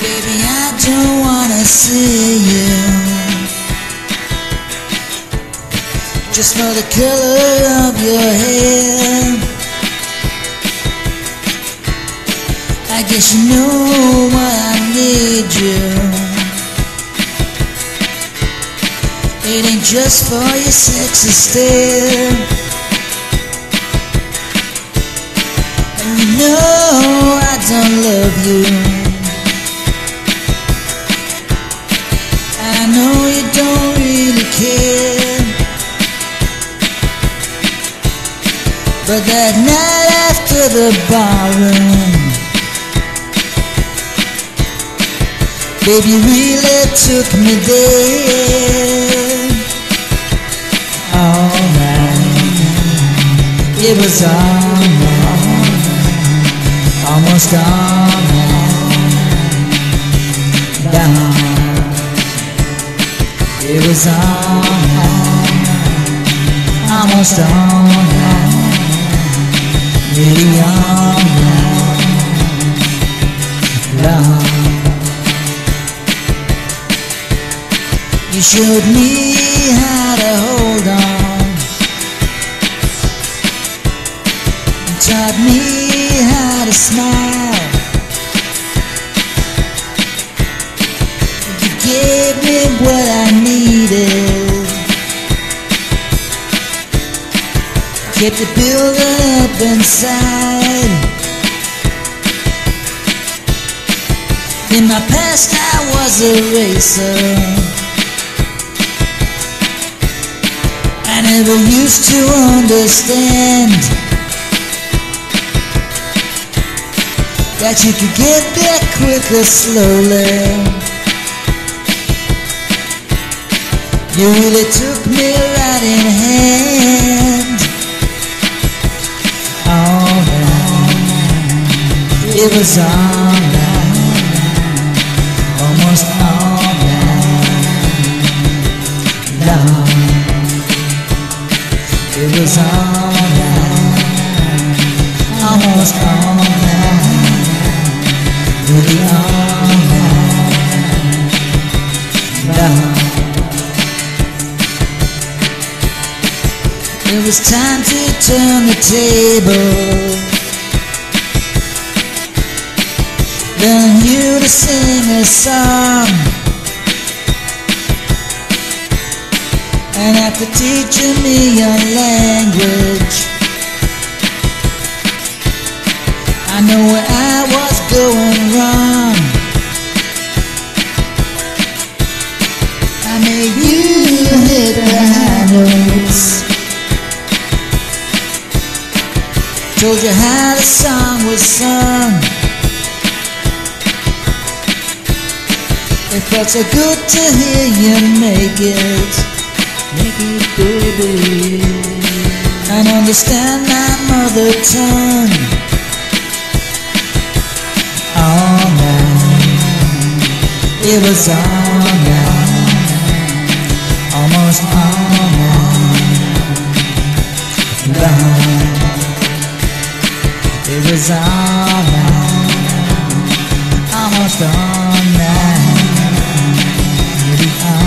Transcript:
Baby, I don't wanna see you Just for the color of your hair I guess you know why I need you. It ain't just for your sexy stare. And you know I don't love you. I know you don't really care But that night after the barroom Baby really took me there. All night It was all night Almost all Down. It was on almost love. You showed me how to hold on, and taught me how to smile. Kept it building up inside. In my past, I was a racer. I never used to understand that you could get there quicker, slowly. You really took me right in hand. Was all night, almost all night long. It was all night, almost all night, really all night long. It was time to turn the table Learn you to sing a song. And after teaching me your language I know where I was going wrong. I made you hit the high notes Told you how the song was sung It felt so good to hear you make it. Make it baby. And understand my mother tongue. All night. It was all night. Almost all night. Long it was all night, almost all maybe